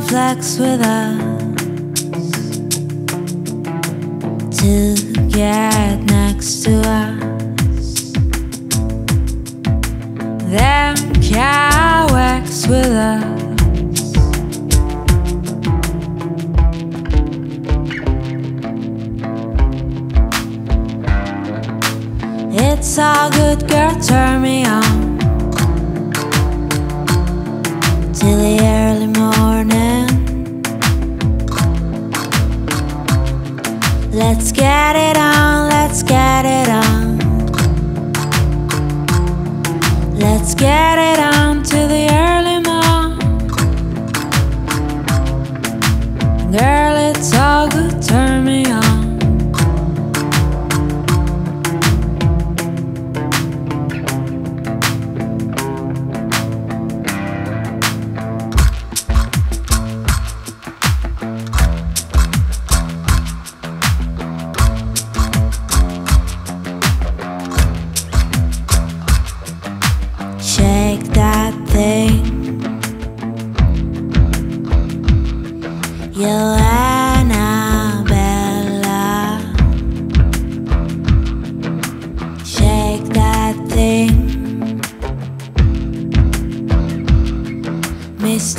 flex with us to get next to us. Them wax with us. It's all good, girl, turn Let's get it on, let's get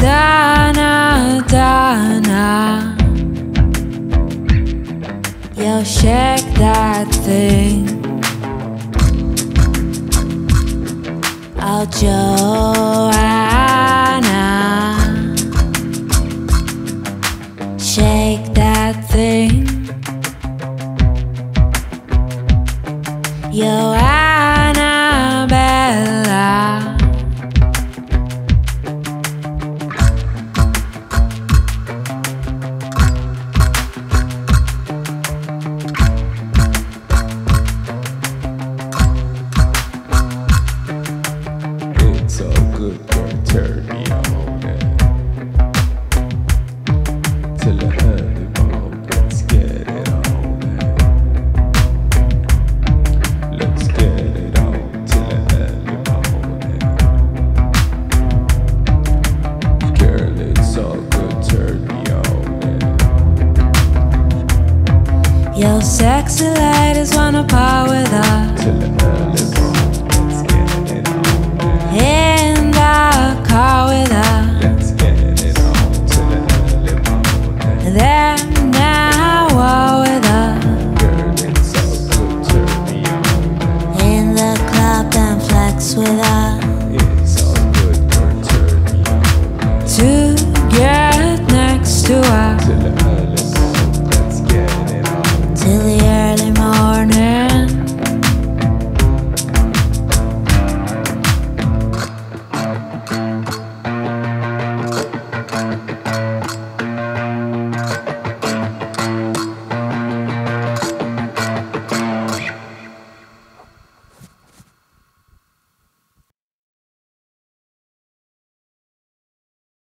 Donna, Donna. Yo, shake that thing. Oh, Joanna, shake that thing. Yo, good, girl, turn me on and till the early morning. Let's get it on and let's get it on till the early morning. Girl, it's all good, turn me on and Yo, sexy ladies wanna part with us. till the